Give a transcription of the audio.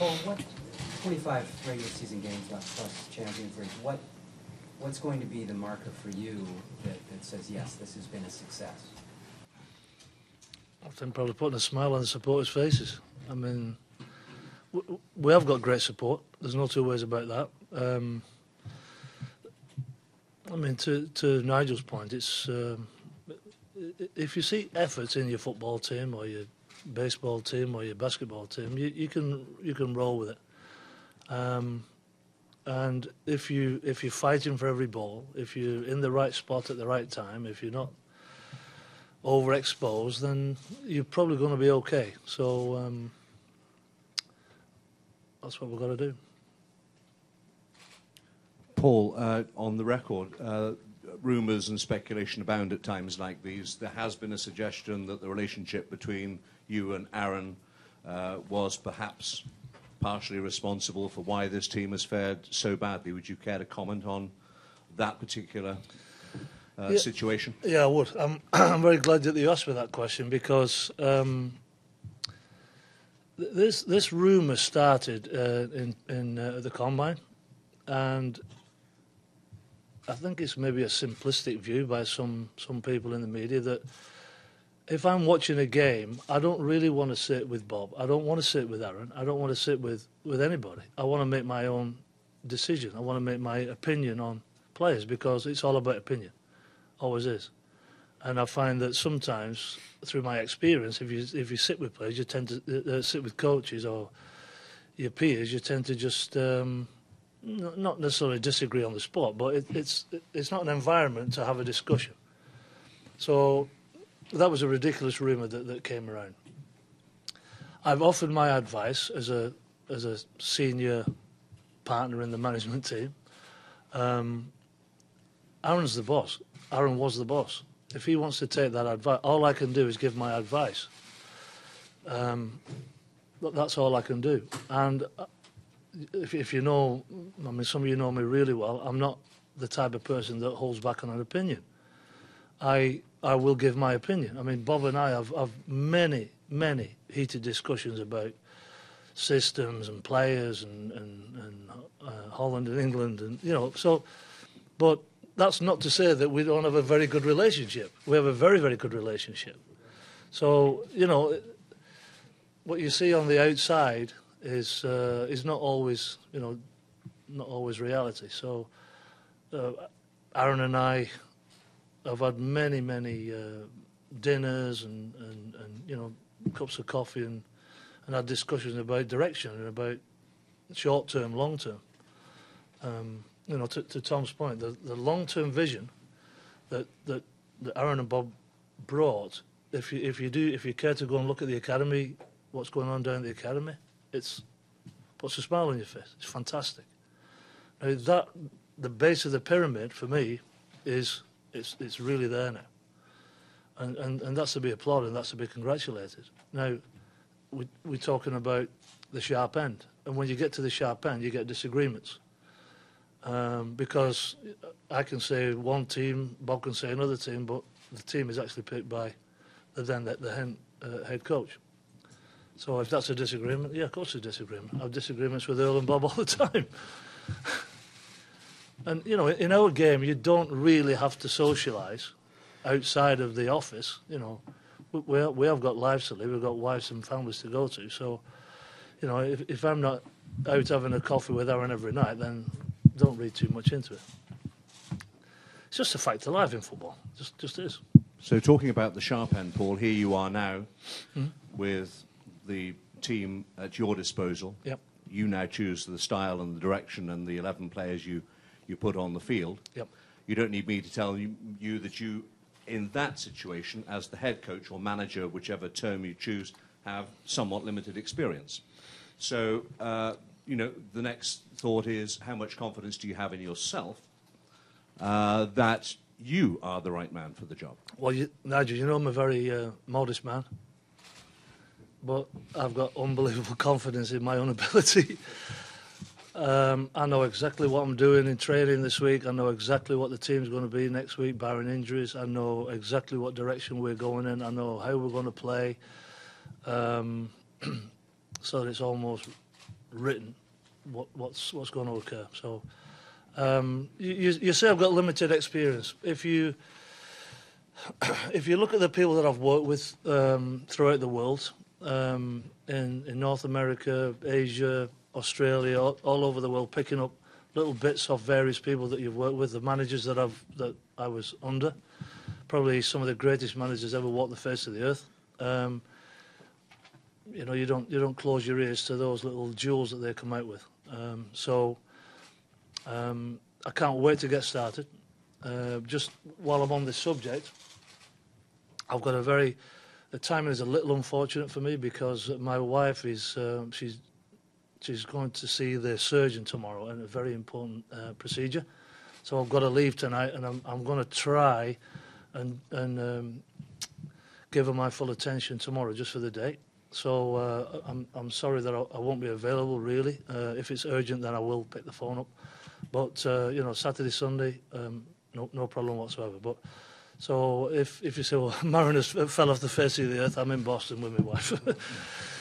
Paul, what, 25 regular season games left plus Champions League, what, what's going to be the marker for you that, that says, yes, this has been a success? I think probably putting a smile on the supporters' faces. I mean, we have got great support. There's no two ways about that. Um, I mean, to, to Nigel's point, it's um, if you see efforts in your football team or your baseball team or your basketball team, you, you can you can roll with it. Um, and if you if you're fighting for every ball, if you're in the right spot at the right time, if you're not overexposed, then you're probably going to be okay. So um, that's what we've got to do. Paul, uh, on the record, uh, rumours and speculation abound at times like these. There has been a suggestion that the relationship between you and Aron uh, was perhaps partially responsible for why this team has fared so badly. Would you care to comment on that particular uh, Yeah. situation? Yeah, I would. I'm, I'm very glad that you asked me that question because um, this this rumour started uh, in in uh, the combine, and I think it's maybe a simplistic view by some some people in the media that if I'm watching a game, I don't really want to sit with Bob. I don't want to sit with Aron. I don't want to sit with with anybody. I want to make my own decision. I want to make my opinion on players because it's all about opinion always is. And I find that sometimes, through my experience, if you if you sit with players, you tend to uh, uh, sit with coaches or your peers, you tend to just um, not necessarily disagree on the spot, but it, it's it's not an environment to have a discussion. So that was a ridiculous rumor that, that came around. I've offered my advice as a as a senior partner in the management team. Um, Aron's the boss. Aron was the boss. If he wants to take that advice, all I can do is give my advice. Um, that's all I can do. And uh, if, if you know, I mean, some of you know me really well. I'm not the type of person that holds back on an opinion. I I will give my opinion. I mean, Bob and I have, have many many heated discussions about systems and players and and, and uh, Holland and England and you know so, but that's not to say that we don't have a very good relationship. We have a very, very good relationship. So, you know, what you see on the outside is uh, is not always, you know, not always reality. So, uh, Aron and I have had many, many uh, dinners and, and, and, you know, cups of coffee and, and had discussions about direction and about short term, long term. Um, you know, to, to Tom's point, the, the long-term vision that, that that Aron and Bob brought. If you if you do if you care to go and look at the academy, what's going on down at the academy, it's puts a smile on your face. It's fantastic. Now that the base of the pyramid for me is it's it's really there now, and and, and that's to be applauded. and That's to be congratulated. Now, we we're talking about the sharp end, and when you get to the sharp end, you get disagreements um, because I can say one team, Bob can say another team, but the team is actually picked by the then the, the hen, uh, head coach. So if that's a disagreement, yeah, of course it's a disagreement. I have disagreements with Earl and Bob all the time. And you know, in our game, you don't really have to socialise outside of the office. You know, we we have got lives to live, we've got wives and families to go to. So, you know, if, if I'm not out having a coffee with Aron every night, then don't read too much into it. It's just a fact of life in football. Just, just is. So, talking about the sharp end, Paul, here you are now hmm? with the team at your disposal. Yep. You now choose the style and the direction and the 11 players you, you put on the field. Yep. You don't need me to tell you, you that you, in that situation, as the head coach or manager, whichever term you choose, have somewhat limited experience. So, uh, you know, the next thought is how much confidence do you have in yourself uh, that you are the right man for the job? Well, you, Nigel, you know I'm a very uh, modest man, but I've got unbelievable confidence in my own ability. Um, I know exactly what I'm doing in training this week. I know exactly what the team's going to be next week, barring injuries. I know exactly what direction we're going in. I know how we're going to play. Um, so it's almost written what, what's what's going to occur. So um, you, you say I've got limited experience. If you if you look at the people that I've worked with um, throughout the world, um, in, in North America, Asia, Australia, all, over the world, picking up little bits of various people that you've worked with, the managers that I've that I was under, probably some of the greatest managers ever walked the face of the earth. Um, you know, you don't you don't close your ears to those little jewels that they come out with. Um, so um, I can't wait to get started. Uh, just while I'm on this subject, I've got a very the timing is a little unfortunate for me because my wife is um, she's she's going to see the surgeon tomorrow and a very important uh, procedure. So I've got to leave tonight, and I'm I'm going to try and and um, give her my full attention tomorrow just for the day. So uh, I'm I'm sorry that I, I won't be available really. Uh, if it's urgent, then I will pick the phone up. But uh, you know, Saturday, Sunday, um, no no problem whatsoever. But so if if you say, well, Mariners fell off the face of the earth, I'm in Boston with my wife.